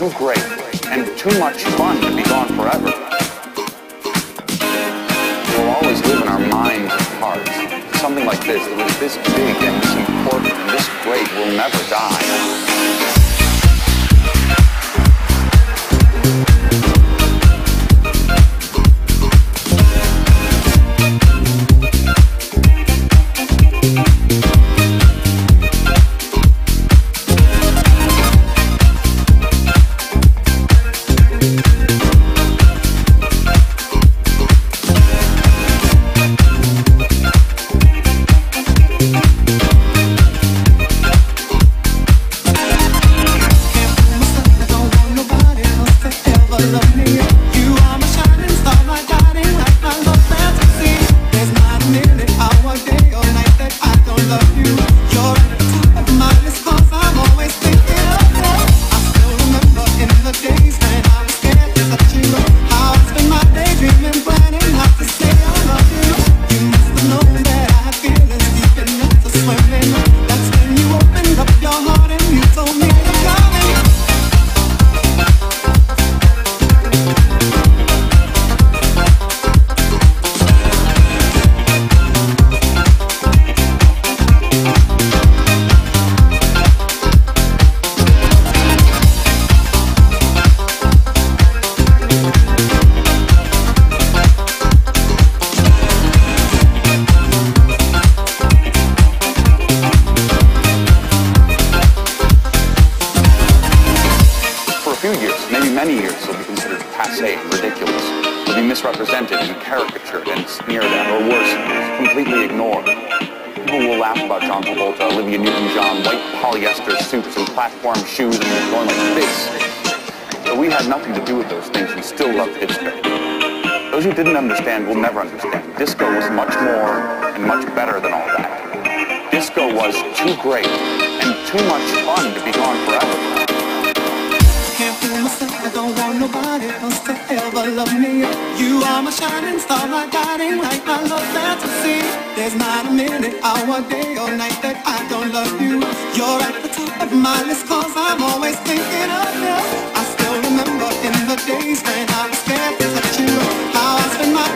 too great and too much fun to be gone forever. We'll always live in our minds and hearts. Something like this, that was this big and this important and this great, will never die. you had nothing to do with those things and still loved disco. Those who didn't understand will never understand. Disco was much more and much better than all that. Disco was too great and too much fun to be gone forever. Myself, I don't want nobody else to ever love me. You are my shining star, my guiding light, my love fantasy. There's not a minute, hour, day or night that I don't love you. You're at the top of my list, cause I'm always thinking of you. I still remember in the days when I was scared, to I let you know how I spent my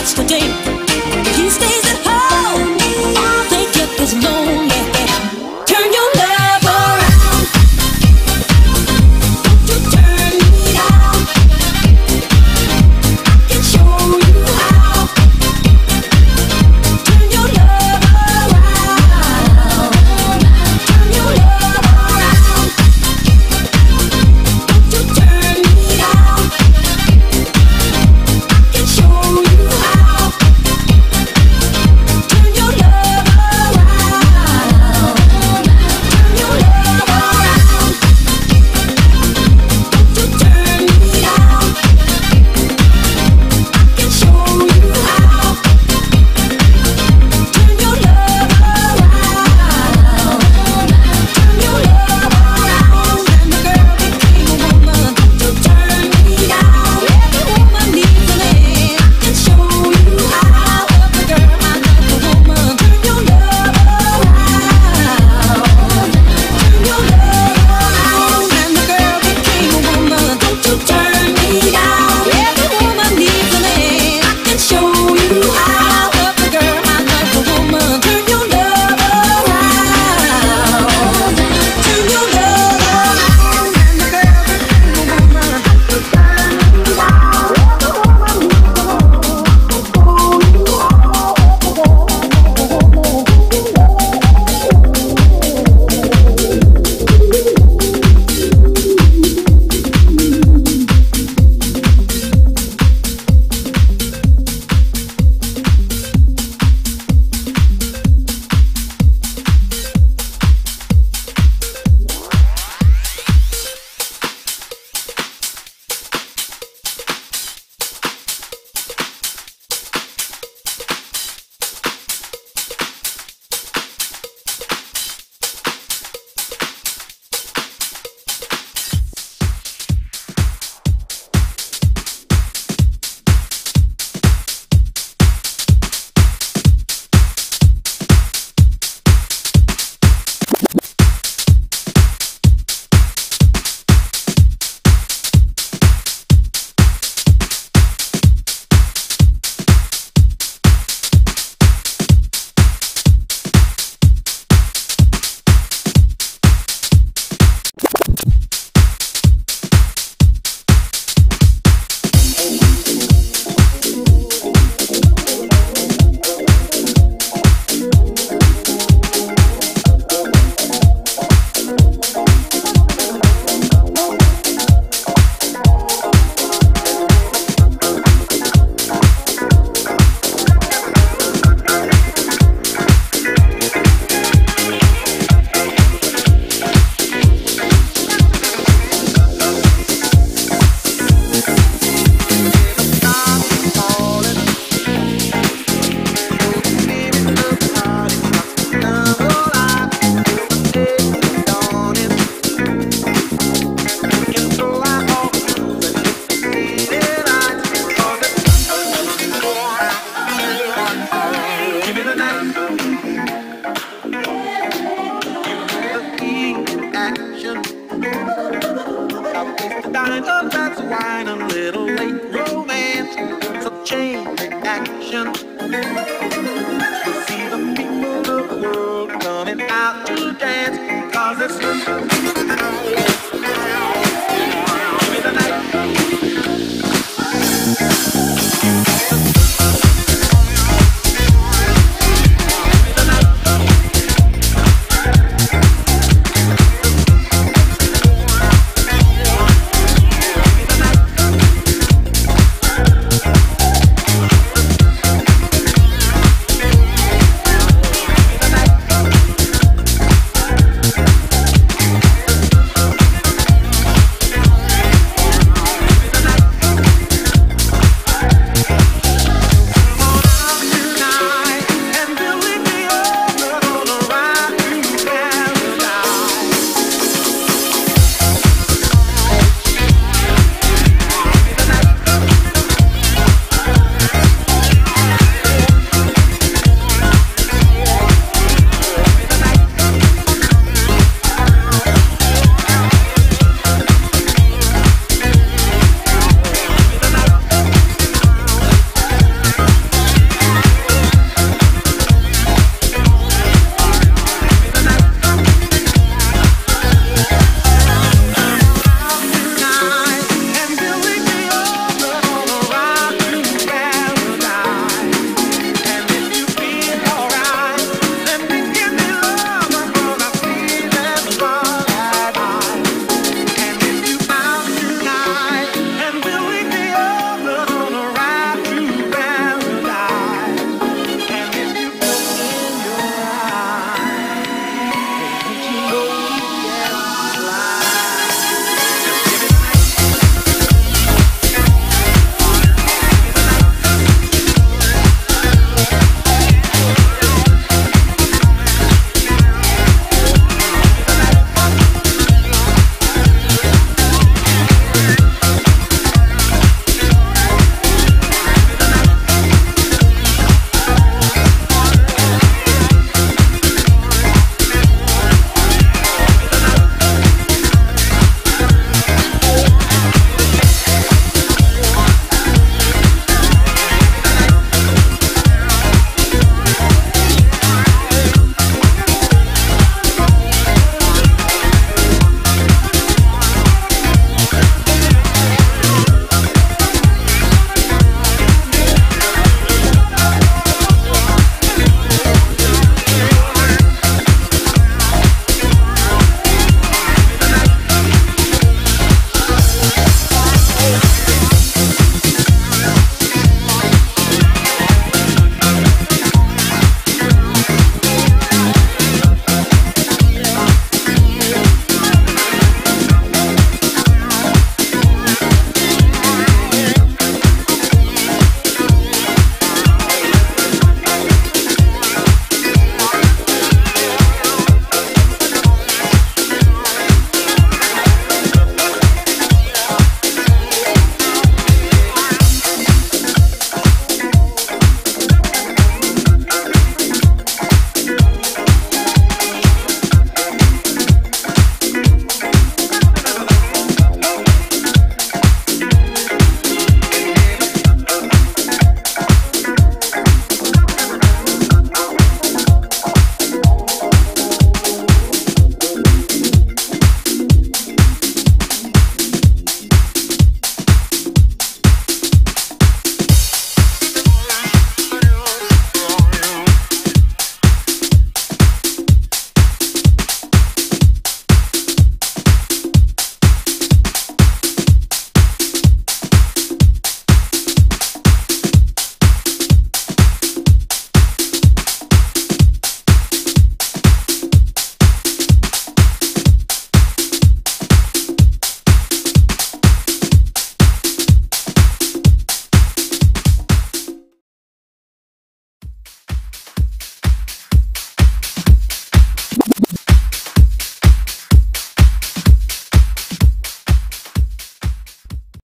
That's the game.